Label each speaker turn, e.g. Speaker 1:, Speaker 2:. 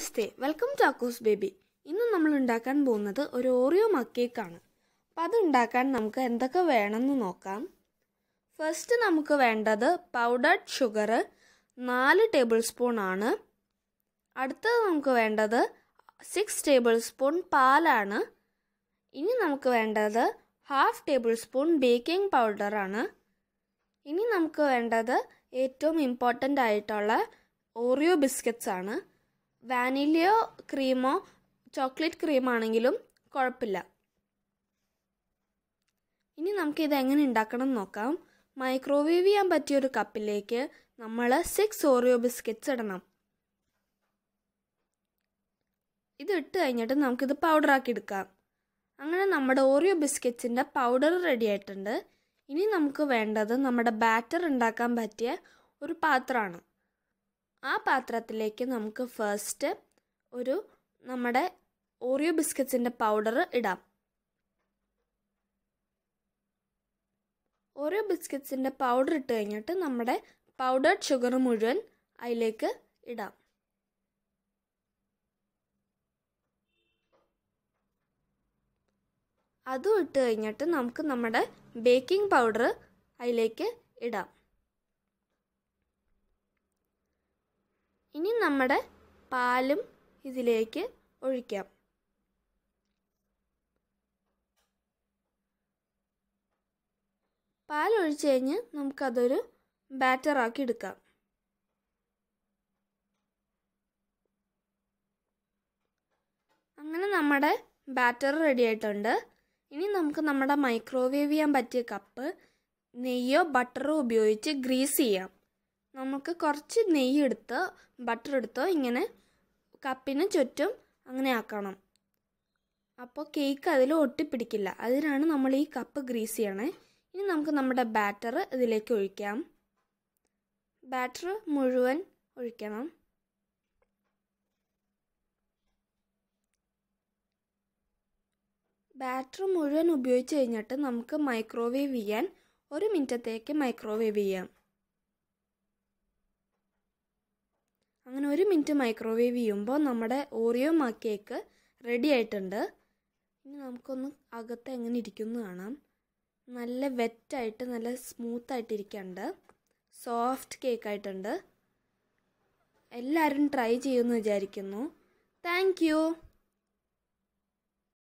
Speaker 1: Namaste welcome to Akku's baby ഇന്ന് നമ്മൾ ഉണ്ടാക്കാൻ പോകുന്നത് ഒരു ഓറിയോ മഗ് കേക്കാണ് അപ്പം അത് ഉണ്ടാക്കാൻ നമുക്ക് എന്തൊക്കെ വേണമെന്ന് നോക്കാം. ഫസ്റ്റ് നമുക്ക് വേണ്ടത് പൗഡർഡ് ഷുഗർ നാല് ടേബിൾ സ്പൂൺ ആണ്. അടുത്തത് നമുക്ക് വേണ്ടത് സിക്സ് ടേബിൾ സ്പൂൺ പാലാണ്. ഇനി നമുക്ക് വേണ്ടത് ഹാഫ് ടേബിൾ സ്പൂൺ ബേക്കിംഗ് പൗഡറാണ് ഇനി നമുക്ക് വേണ്ടത് ഏറ്റവും ഇമ്പോർട്ടന്റ് ആയിട്ടുള്ള ഓറിയോ ബിസ്ക്കറ്റ്സ് ആണ്. വാനിലയോ ക്രീമോ ചോക്ലേറ്റ് ക്രീമാണെങ്കിലും കുഴപ്പമില്ല. ഇനി നമുക്ക് ഇത് എങ്ങനെ ഉണ്ടാക്കണം നോക്കാം. മൈക്രോവേവ് ചെയ്യാൻ പറ്റിയ ഒരു കപ്പിലേക്ക് നമ്മൾ സിക്സ് ഓറിയോ ബിസ്ക്കറ്റ്സ് ഇടണം. ഇത് ഇട്ട് കഴിഞ്ഞിട്ട് നമുക്കിത് പൗഡറാക്കി എടുക്കാം. അങ്ങനെ നമ്മുടെ ഓറിയോ ബിസ്ക്കറ്റ്സിന്റെ പൗഡർ റെഡി ആയിട്ടുണ്ട്. ഇനി നമുക്ക് വേണ്ടത് നമ്മുടെ ബാറ്റർ ഉണ്ടാക്കാൻ പറ്റിയ ഒരു പാത്രമാണ്. ആ പാത്രത്തിലേക്ക് നമുക്ക് ഫസ്റ്റ് ഒരു നമ്മുടെ ഓറിയോ ബിസ്ക്കറ്റ്സിന്റെ പൗഡർ ഇടാം. ഓറിയോ ബിസ്ക്കറ്റ്സിന്റെ പൗഡർ ഇട്ട് കഴിഞ്ഞിട്ട് നമ്മുടെ പൗഡർഡ് ഷുഗർ മുഴുവൻ അതിലേക്ക് ഇടാം. അതും ഇട്ട് കഴിഞ്ഞിട്ട് നമുക്ക് നമ്മുടെ ബേക്കിംഗ് പൗഡർ അതിലേക്ക് ഇടാം. ഇനി നമ്മുടെ പാലും ഇതിലേക്ക് ഒഴിക്കാം. പാൽ ഒഴിച്ച് കഴിഞ്ഞ് നമുക്കതൊരു ബാറ്ററാക്കി എടുക്കാം. അങ്ങനെ നമ്മുടെ ബാറ്റർ റെഡി ആയിട്ടുണ്ട്. ഇനി നമുക്ക് നമ്മുടെ മൈക്രോവേവ് ചെയ്യാൻ പറ്റിയ കപ്പ് നെയ്യോ ബട്ടറോ ഉപയോഗിച്ച് ഗ്രീസ് ചെയ്യാം. നമുക്ക് കുറച്ച് നെയ്യ് എടുത്ത് ബട്ടർ എടുത്തോ ഇങ്ങനെ കപ്പിന് ചുറ്റും അങ്ങനെ ആക്കണം. അപ്പോൾ കേക്ക് അതിൽ ഒട്ടിപ്പിടിക്കില്ല. അതിനാണ് നമ്മൾ ഈ കപ്പ് ഗ്രീസ് ചെയ്യണേ. ഇനി നമുക്ക് നമ്മുടെ ബാറ്റർ ഇതിലേക്ക് ഒഴിക്കാം. ബാറ്റർ മുഴുവൻ ഒഴിക്കണം. ബാറ്റർ മുഴുവൻ ഉപയോഗിച്ച് കഴിഞ്ഞിട്ട് നമുക്ക് മൈക്രോവേവ് ചെയ്യാൻ ഒരു മിനിറ്റത്തേക്ക് മൈക്രോവേവ് ചെയ്യാം. അങ്ങനെ ഒരു മിനിറ്റ് മൈക്രോവേവ് ചെയ്യുമ്പോൾ നമ്മുടെ ഓറിയോ മാ കേക്ക് റെഡി ആയിട്ടുണ്ട്. ഇനി നമുക്കൊന്ന് അകത്ത് എങ്ങനെ ഇരിക്കുന്നു കാണാം. നല്ല വെറ്റായിട്ട് നല്ല സ്മൂത്തായിട്ട് ഇരിക്കുന്നുണ്ട് സോഫ്റ്റ് കേക്ക് ആയിട്ടുണ്ട്. എല്ലാവരും ട്രൈ ചെയ്യുമെന്ന് വിചാരിക്കുന്നു. താങ്ക്